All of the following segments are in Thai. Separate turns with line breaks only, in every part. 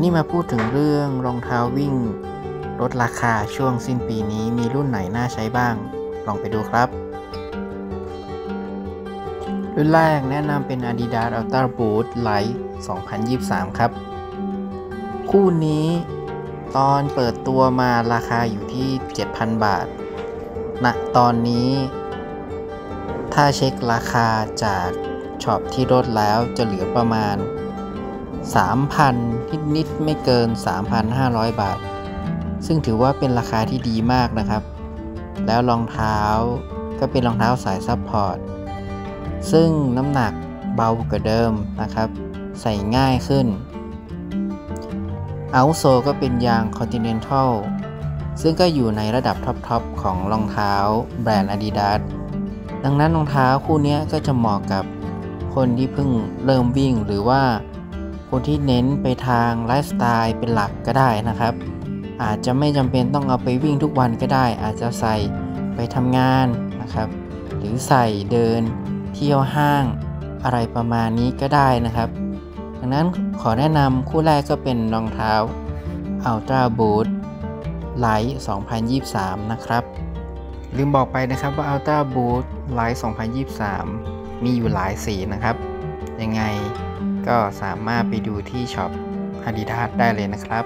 วันนี้มาพูดถึงเรื่องรองเท้าวิ่ง ลดราคาช่วงสิ้นปีนี้มีรุ่นไหนน่าใช้บ้าง ลองไปดูครับ รุ่นแรกแนะนำเป็น Adidas Ultra Boost Light 2023 ครับ คู่นี้ตอนเปิดตัวมาราคาอยู่ที่ 7,000 บาทณตอนนี้ ถ้าเช็คราคาจากช็อปที่ลดแล้วจะเหลือประมาณ 3,000 นิดๆ ไม่เกิน 3,500 บาท ซึ่งถือว่าเป็นราคาที่ดีมากนะครับ แล้วรองเท้าก็เป็นรองเท้าสาย support ซึ่งน้ำหนักเบากว่าเดิมนะครับ ใส่ง่ายขึ้นเอาโซก็เป็นยาง Continental ซึ่งก็อยู่ในระดับท็อปๆของรองเท้าแบรนด์ Adidas ดังนั้นรองเท้าคู่นี้ก็จะเหมาะกับคนที่เพิ่งเริ่มวิ่งหรือว่า คนที่เน้นไปทางไลฟ์สไตล์เป็นหลักก็ได้นะครับ อาจจะไม่จำเป็นต้องเอาไปวิ่งทุกวันก็ได้ อาจจะใส่ไปทำงานนะครับ หรือใส่เดินเที่ยวห้างอะไรประมาณนี้ก็ได้นะครับ ดังนั้นขอแนะนำคู่แรกก็เป็นรองเท้า Ultra Boot Light 2023 นะครับ ลืมบอกไปนะครับว่า Ultra Boot Light 2023 มีอยู่หลายสีนะครับ ยังไง ก็สามารถไปดูที่ช็อป Adidas ได้เลยนะครับ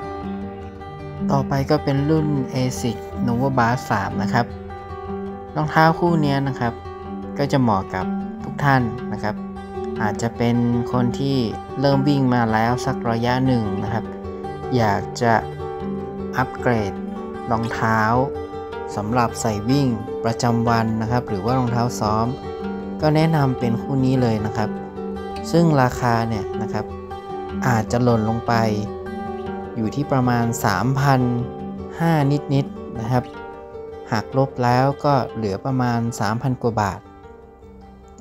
ต่อไปก็เป็นรุ่น ASIC Nova b a s 3นะครับ รองเท้าคู่นี้นะครับ ก็จะเหมาะกับทุกท่านนะครับ อาจจะเป็นคนที่เริ่มวิ่งมาแล้วสักระยะหนึ่งนะครับ อยากจะอัปเกรดรองเท้าสำหรับใส่วิ่งประจำวันนะครับ หรือว่ารองเท้าซ้อม ก็แนะนำเป็นคู่นี้เลยนะครับ ซึ่งราคาเนี่ยนะครับอาจจะหล่นลงไป อยู่ที่ประมาณ3,500นิดๆนนะครับหักลบแล้วก็เหลือประมาณ 3,000 กว่าบาท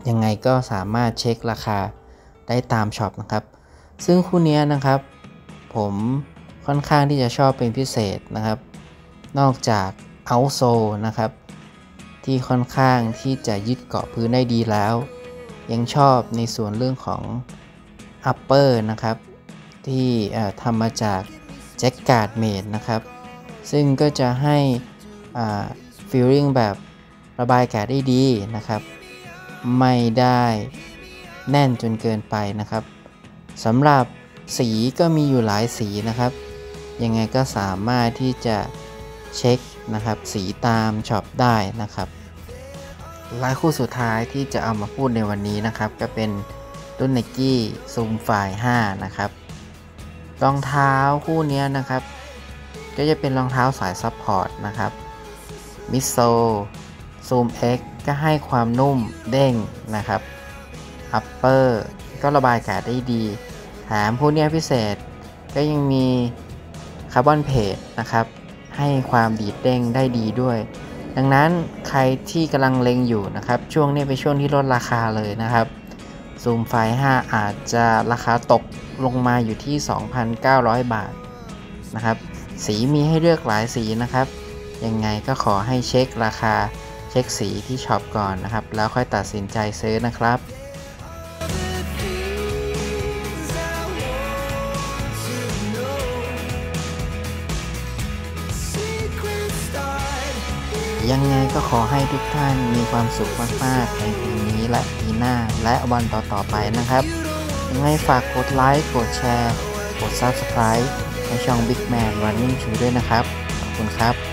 ยังไงก็สามารถเช็คราคาได้ตามช็อปนะครับ ซึ่งคู่นี้นะครับ ผมค่อนข้างที่จะชอบเป็นพิเศษนะครับ นอกจากเอาโซนะครับ ที่ค่อนข้างที่จะยึดเกาะพื้นได้ดีแล้ว ยังชอบในส่วนเรื่องของ upper นะครับ ที่ทำมาจากแจ็คการ์ดเมดนะครับ ซึ่งก็จะให้ฟีลลิ่งแบบระบายอากาศได้ดีนะครับ ไม่ได้แน่นจนเกินไปนะครับสำหรับสีก็มีอยู่หลายสีนะครับ ยังไงก็สามารถที่จะเช็คนะครับ สีตามช็อปได้นะครับ ลายคู่สุดท้ายที่จะเอามาพูดในวันนี้นะครับ ก็เป็นรุ่น n นกี้ซูมฝ่าย5นะครับรองเท้าคู่นี้นะครับ ก็จะเป็นรองเท้าสาย support นะครับมิโซซูม X ก็ให้ความนุ่มเด้งนะครับ upper ก็ระบายอากาศได้ดีแถมคู่นี้พิเศษก็ยังมี carbon plate นะครับ ให้ความดีดเด้งได้ดีด้วย ดังนั้นใครที่กำลังเล็งอยู่นะครับ ช่วงนี้เป็นช่วงที่ลดราคาเลยนะครับซูมไฟ 5 อาจจะราคาตกลงมาอยู่ที่ 2,900 บาทนะครับ สีมีให้เลือกหลายสีนะครับ ยังไงก็ขอให้เช็คราคาเช็คสีที่ช็อปก่อนนะครับ แล้วค่อยตัดสินใจซื้อนะครับ ยังไงก็ขอให้ทุกท่านมีความสุขมากๆในปีนี้และปีหน้าและวันต่อๆไปนะครับยังไงฝากกดไลค์กดแชร์ กด Subscribe ในช่อง Big Man Running Shoe ด้วยนะครับ ขอบคุณครับ